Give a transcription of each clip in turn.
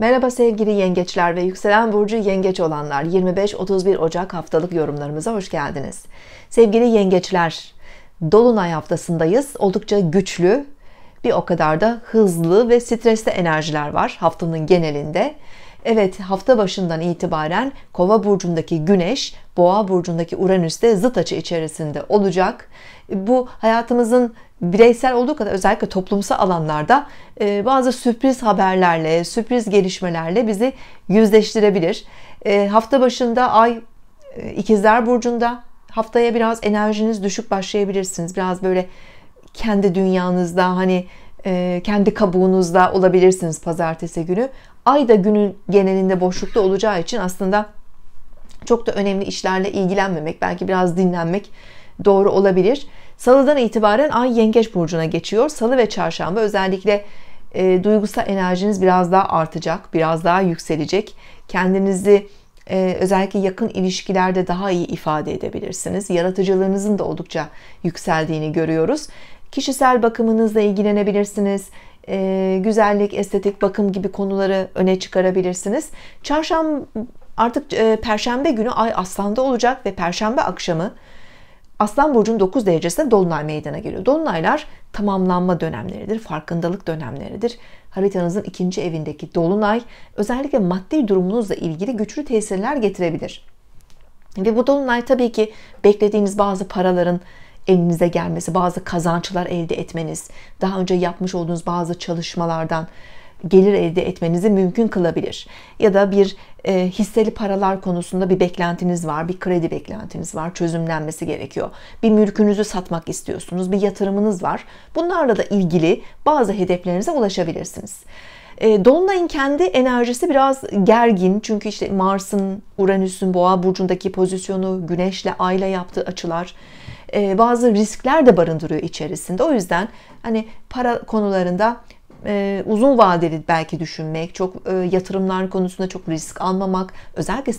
Merhaba sevgili yengeçler ve yükselen burcu yengeç olanlar 25-31 Ocak haftalık yorumlarımıza hoş geldiniz. Sevgili yengeçler Dolunay haftasındayız. Oldukça güçlü bir o kadar da hızlı ve stresli enerjiler var haftanın genelinde. Evet hafta başından itibaren Kova burcundaki Güneş, Boğa burcundaki Uranüs'te zıt açı içerisinde olacak. Bu hayatımızın bireysel olduğu kadar özellikle toplumsal alanlarda e, bazı sürpriz haberlerle, sürpriz gelişmelerle bizi yüzleştirebilir. E, hafta başında Ay e, İkizler burcunda haftaya biraz enerjiniz düşük başlayabilirsiniz. Biraz böyle kendi dünyanızda hani kendi kabuğunuzda olabilirsiniz pazartesi günü. Ay da günün genelinde boşlukta olacağı için aslında çok da önemli işlerle ilgilenmemek, belki biraz dinlenmek doğru olabilir. Salıdan itibaren Ay Yengeç burcuna geçiyor. Salı ve Çarşamba özellikle e, duygusal enerjiniz biraz daha artacak, biraz daha yükselecek. Kendinizi e, özellikle yakın ilişkilerde daha iyi ifade edebilirsiniz. Yaratıcılığınızın da oldukça yükseldiğini görüyoruz. Kişisel bakımınızla ilgilenebilirsiniz. E, güzellik, estetik, bakım gibi konuları öne çıkarabilirsiniz. Çarşamba artık e, Perşembe günü Ay Aslan'da olacak ve Perşembe akşamı Aslan burcunun 9 derecesinde dolunay meydana geliyor. Dolunaylar tamamlanma dönemleridir, farkındalık dönemleridir. Haritanızın ikinci evindeki dolunay özellikle maddi durumunuzla ilgili güçlü tesirler getirebilir. Ve bu dolunay tabii ki beklediğiniz bazı paraların elinize gelmesi, bazı kazançlar elde etmeniz, daha önce yapmış olduğunuz bazı çalışmalardan gelir elde etmenizi mümkün kılabilir. Ya da bir e, hisseli paralar konusunda bir beklentiniz var, bir kredi beklentiniz var, çözümlenmesi gerekiyor. Bir mülkünüzü satmak istiyorsunuz, bir yatırımınız var. Bunlarla da ilgili bazı hedeflerinize ulaşabilirsiniz. E, Dolunay'ın kendi enerjisi biraz gergin çünkü işte Mars'ın, Uranüs'ün Boğa burcundaki pozisyonu, Güneş'le Ay'la yaptığı açılar e, bazı riskler de barındırıyor içerisinde. O yüzden hani para konularında e, uzun vadeli belki düşünmek, çok e, yatırımlar konusunda çok risk almamak, özellikle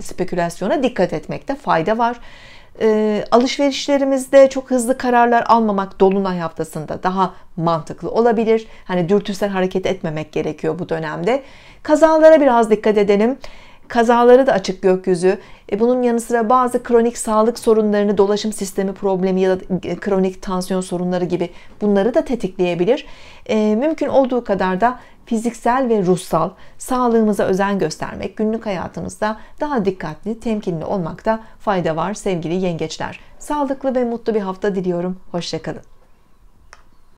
spekülasyona dikkat etmekte fayda var. E, alışverişlerimizde çok hızlı kararlar almamak dolunay haftasında daha mantıklı olabilir. Hani dürtüsel hareket etmemek gerekiyor bu dönemde. Kazalara biraz dikkat edelim kazaları da açık gökyüzü. E bunun yanı sıra bazı kronik sağlık sorunlarını, dolaşım sistemi problemi ya da e, kronik tansiyon sorunları gibi bunları da tetikleyebilir. E, mümkün olduğu kadar da fiziksel ve ruhsal sağlığımıza özen göstermek, günlük hayatımızda daha dikkatli, temkinli olmakta fayda var sevgili yengeçler. Sağlıklı ve mutlu bir hafta diliyorum. Hoşçakalın.